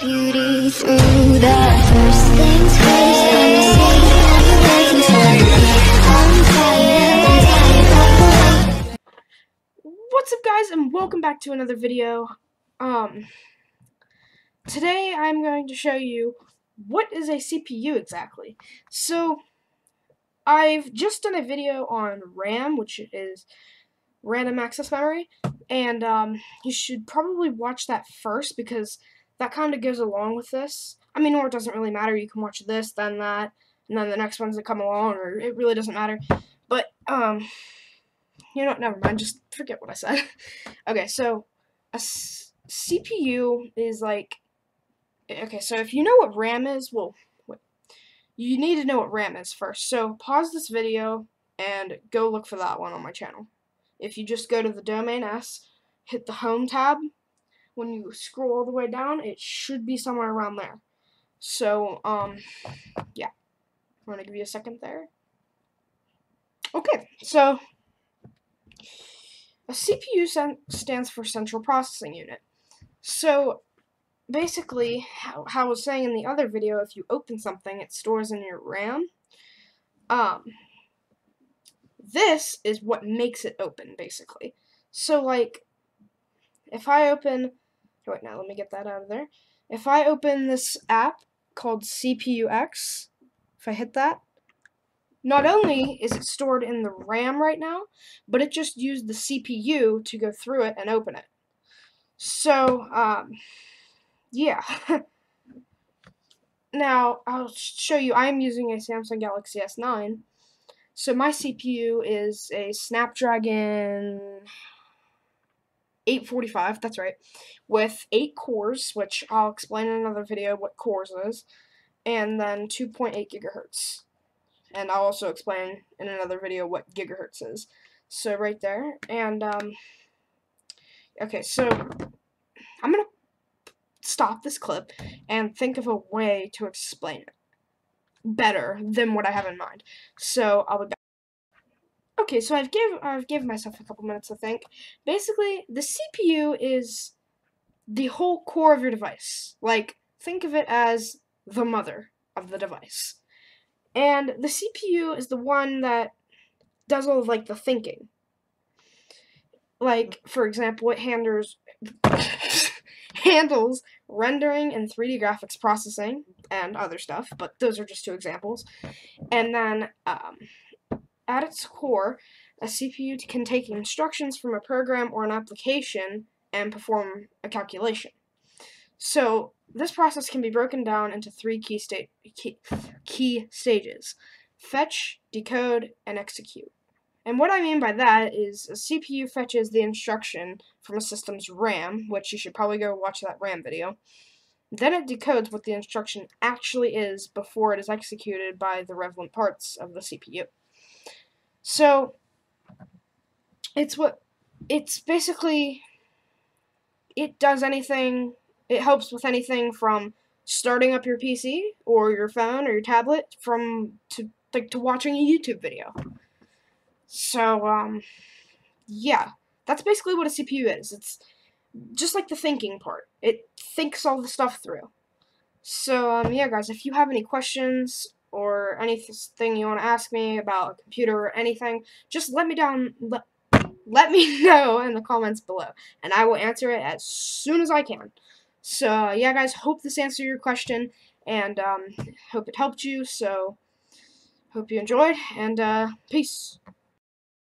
beauty through the first things first. What's up guys and welcome back to another video. Um today I'm going to show you what is a CPU exactly. So I've just done a video on RAM, which is random access memory, and um, you should probably watch that first because that kind of goes along with this. I mean, or it doesn't really matter. You can watch this, then that, and then the next ones that come along, or it really doesn't matter. But um, you know, never mind. Just forget what I said. okay, so a s- CPU is like okay. So if you know what RAM is, well, wait, you need to know what RAM is first. So pause this video and go look for that one on my channel. If you just go to the domain S, hit the home tab, when you scroll all the way down, it should be somewhere around there. So, um, yeah. I'm going to give you a second there. Okay, so a CPU stands for Central Processing Unit. So, basically, how, how I was saying in the other video, if you open something, it stores in your RAM. Um, this is what makes it open, basically. So, like, if I open, wait, now let me get that out of there. If I open this app called CPUX, if I hit that, not only is it stored in the RAM right now, but it just used the CPU to go through it and open it. So, um, yeah. now, I'll show you, I'm using a Samsung Galaxy S9. So my CPU is a Snapdragon 845, that's right, with 8 cores, which I'll explain in another video what cores is, and then 2.8 gigahertz. And I'll also explain in another video what gigahertz is. So right there, and um, okay, so I'm gonna stop this clip and think of a way to explain it better than what I have in mind. So I'll be back. Okay, so I've give I've given myself a couple minutes to think. Basically, the CPU is the whole core of your device. Like think of it as the mother of the device. And the CPU is the one that does all of like the thinking. Like, for example, it handles handles rendering and 3D graphics processing and other stuff, but those are just two examples. And then, um, at its core, a CPU can take instructions from a program or an application and perform a calculation. So, this process can be broken down into three key, sta- key, key stages fetch, decode, and execute. And what I mean by that is a CPU fetches the instruction from a system's RAM, which you should probably go watch that RAM video. Then it decodes what the instruction actually is before it is executed by the relevant parts of the CPU. So, it's what, it's basically, it does anything, it helps with anything from starting up your PC or your phone or your tablet from to like to watching a YouTube video. So, um, yeah, that's basically what a CPU is. It's just like the thinking part. It thinks all the stuff through. So, um, yeah, guys, if you have any questions or anything you want to ask me about a computer or anything, just let me down, let, let me know in the comments below, and I will answer it as soon as I can. So, yeah, guys, hope this answered your question, and, um, hope it helped you, so, hope you enjoyed, and, uh, peace.